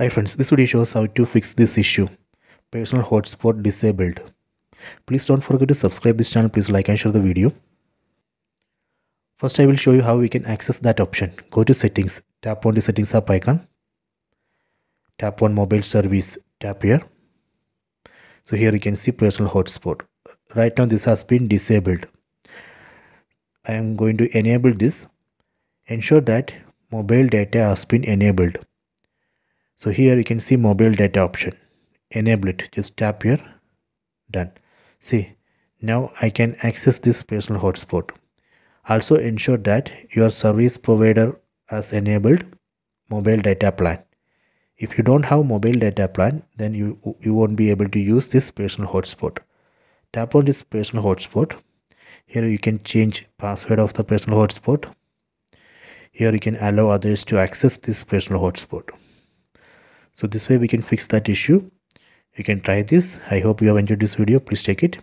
Hi friends, this video shows how to fix this issue. Personal hotspot disabled. Please don't forget to subscribe this channel. Please like and share the video. First I will show you how we can access that option. Go to settings. Tap on the settings app icon. Tap on mobile service. Tap here. So here you can see personal hotspot. Right now this has been disabled. I am going to enable this. Ensure that mobile data has been enabled so here you can see mobile data option. Enable it. Just tap here. Done. See now i can access this personal hotspot. Also ensure that your service provider has enabled mobile data plan. If you don't have mobile data plan then you you won't be able to use this personal hotspot. Tap on this personal hotspot. Here you can change password of the personal hotspot. Here you can allow others to access this personal hotspot so this way we can fix that issue. You can try this. I hope you have enjoyed this video. Please take it